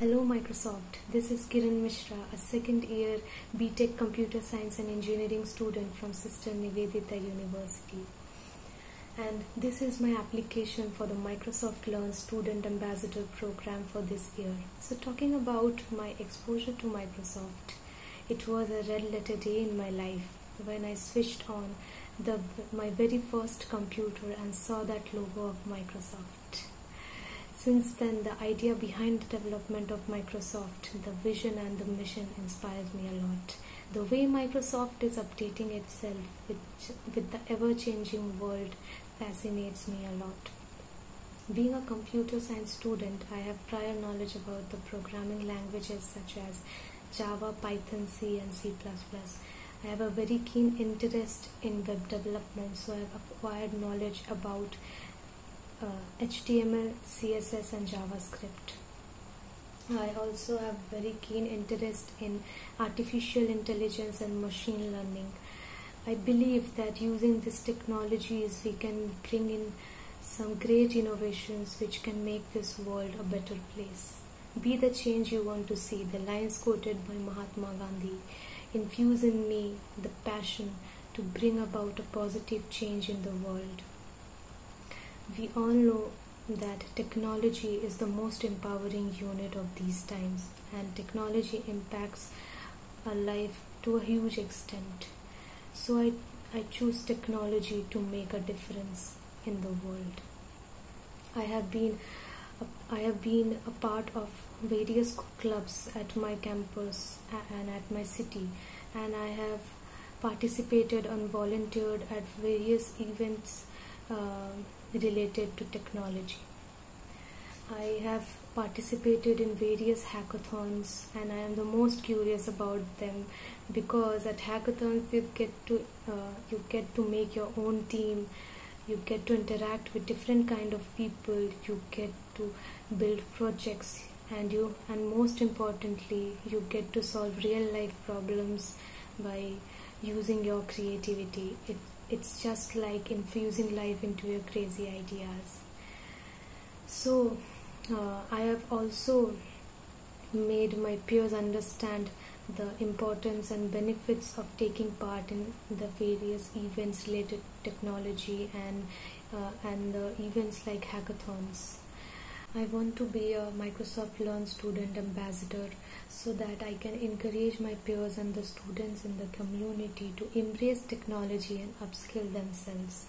Hello Microsoft, this is Kiran Mishra, a second year BTech Computer Science and Engineering student from Sister Nivedita University. And this is my application for the Microsoft Learn Student Ambassador program for this year. So, talking about my exposure to Microsoft, it was a red letter day in my life when I switched on the my very first computer and saw that logo of Microsoft. Since then, the idea behind the development of Microsoft, the vision and the mission inspires me a lot. The way Microsoft is updating itself with, with the ever changing world fascinates me a lot. Being a computer science student, I have prior knowledge about the programming languages such as Java, Python, C, and C++. I have a very keen interest in web development, so I have acquired knowledge about uh, HTML, CSS and JavaScript. I also have very keen interest in artificial intelligence and machine learning. I believe that using these technologies we can bring in some great innovations which can make this world a better place. Be the change you want to see, the lines quoted by Mahatma Gandhi. Infuse in me the passion to bring about a positive change in the world. We all know that technology is the most empowering unit of these times, and technology impacts our life to a huge extent. So, I, I choose technology to make a difference in the world. I have been I have been a part of various clubs at my campus and at my city, and I have participated and volunteered at various events uh, related to technology. I have participated in various hackathons and I am the most curious about them because at hackathons you get to uh, you get to make your own team you get to interact with different kind of people you get to build projects and you and most importantly you get to solve real life problems by using your creativity it it's just like infusing life into your crazy ideas. So uh, i have also made my peers understand the importance and benefits of taking part in the various events related to technology and uh, and the events like hackathons I want to be a Microsoft Learn student ambassador so that I can encourage my peers and the students in the community to embrace technology and upskill themselves.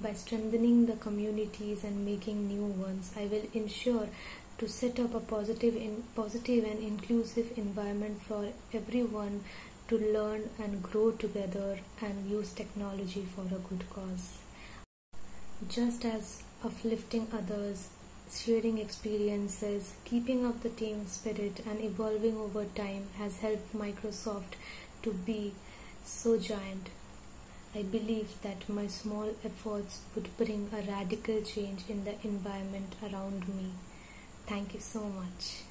By strengthening the communities and making new ones, I will ensure to set up a positive, in, positive and inclusive environment for everyone to learn and grow together and use technology for a good cause. Just as uplifting others sharing experiences, keeping up the team spirit, and evolving over time has helped Microsoft to be so giant. I believe that my small efforts would bring a radical change in the environment around me. Thank you so much.